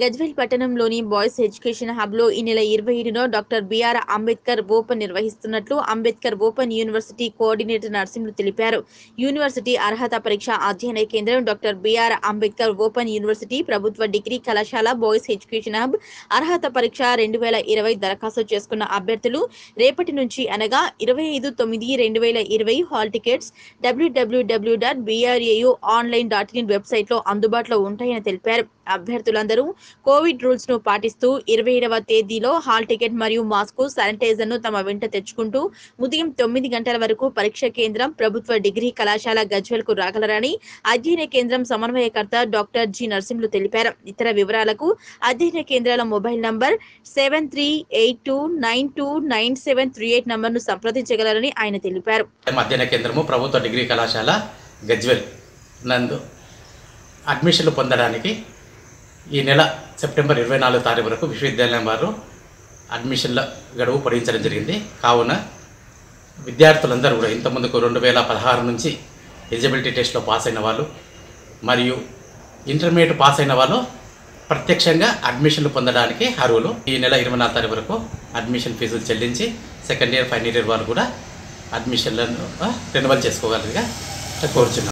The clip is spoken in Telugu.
గజ్వేల్ పట్టణంలోని బాయ్స్ ఎడ్యుకేషన్ హబ్లో ఈ నెల ఇరవై ఏడున డాక్టర్ బిఆర్ అంబేద్కర్ ఓపెన్ నిర్వహిస్తున్నట్లు Ambedkar open university coordinator Narasimhulu తెలిపారు. యూనివర్సిటీ అర్హత పరీక్ష అధ్యయన కేంద్రం doctor B R Ambedkar open university ప్రభుత్వ డిగ్రీ కళాశాల బాయ్స్ ఎడ్యుకేషన్ హబ్. అర్హత పరీక్ష రెండు వేల ఇరవై దరఖాస్తు చేసుకున్న అభ్యర్థులు రేపటి నుంచి అనగా ఇరవై ఐదు తొమ్మిది రెండు వేల ఇరవై hall tickets W W W dot BRAOU online dot in వెబ్సైట్లో అందుబాటులో ఉంటాయని తెలిపారు. అభ్యర్థులందరూ కోవిడ్ రూల్స్ను పాటిస్తూ ఇరవై ఏడవ తేదీలో హాల్ టికెట్ మరియు మాస్క్ శానిటైజర్ను తమ వెంట తెచ్చుకుంటూ ఉదయం తొమ్మిది గంటల వరకు పరీక్ష కేంద్రం ప్రభుత్వ డిగ్రీ కళాశాల గజ్వెల్కు రాగలరని అధ్యయన కేంద్రం సమన్వయకర్త డాక్టర్ జి నరసింహులు తెలిపారు. ఇతర వివరాలకు అధ్యయన కేంద్రాల mobile number seven three eight two nine two nine seven three eight నంబర్ను సంప్రదించగలరని ఆయన తెలిపారు. అధ్యయన కేంద్రము ప్రభుత్వ డిగ్రీ కళాశాల గజ్వెల్ నందు అడ్మిషన్లు పొందడానికి ఈ నెల సెప్టెంబర్ ఇరవై నాలుగు తారీఖు వరకు విశ్వవిద్యాలయం వారు అడ్మిషన్ల గడువు పొడిగించడం జరిగింది. కావున విద్యార్థులందరూ కూడా ఇంతకుముందుకు రెండు వేల పదహారు నుంచి ఎలిజిబిలిటీ టెస్ట్లో పాస్ అయిన వాళ్ళు మరియు ఇంటర్మీడియట్ పాస్ అయిన వాళ్ళు ప్రత్యక్షంగా అడ్మిషన్లు పొందడానికి అర్హులు. ఈ నెల ఇరవై నాలుగు తారీఖు వరకు అడ్మిషన్ ఫీజులు చెల్లించి సెకండ్ ఇయర్ ఫైనల్ ఇయర్ వాళ్ళు కూడా అడ్మిషన్లను రెన్యువల్ చేసుకోగలరుగా కోరుచున్నాం.